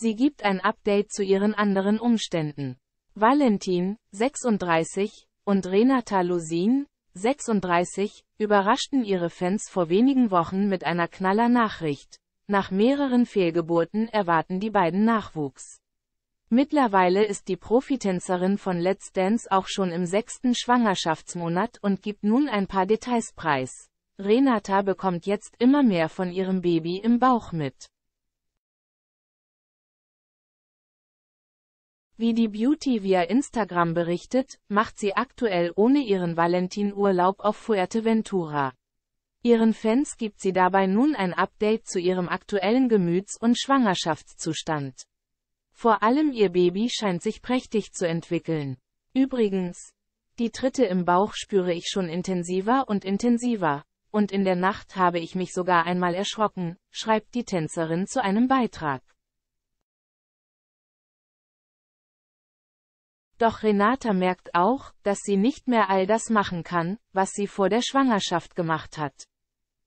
Sie gibt ein Update zu ihren anderen Umständen. Valentin, 36, und Renata Lusin, 36, überraschten ihre Fans vor wenigen Wochen mit einer Knaller-Nachricht. Nach mehreren Fehlgeburten erwarten die beiden Nachwuchs. Mittlerweile ist die Profitänzerin von Let's Dance auch schon im sechsten Schwangerschaftsmonat und gibt nun ein paar Details preis. Renata bekommt jetzt immer mehr von ihrem Baby im Bauch mit. Wie die Beauty via Instagram berichtet, macht sie aktuell ohne ihren Valentin Urlaub auf Fuerteventura. Ihren Fans gibt sie dabei nun ein Update zu ihrem aktuellen Gemüts- und Schwangerschaftszustand. Vor allem ihr Baby scheint sich prächtig zu entwickeln. Übrigens, die Tritte im Bauch spüre ich schon intensiver und intensiver, und in der Nacht habe ich mich sogar einmal erschrocken, schreibt die Tänzerin zu einem Beitrag. Doch Renata merkt auch, dass sie nicht mehr all das machen kann, was sie vor der Schwangerschaft gemacht hat.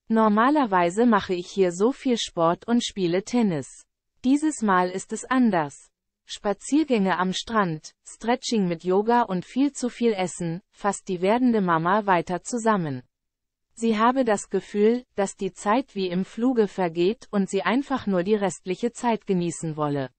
Normalerweise mache ich hier so viel Sport und spiele Tennis. Dieses Mal ist es anders. Spaziergänge am Strand, Stretching mit Yoga und viel zu viel Essen, fasst die werdende Mama weiter zusammen. Sie habe das Gefühl, dass die Zeit wie im Fluge vergeht und sie einfach nur die restliche Zeit genießen wolle.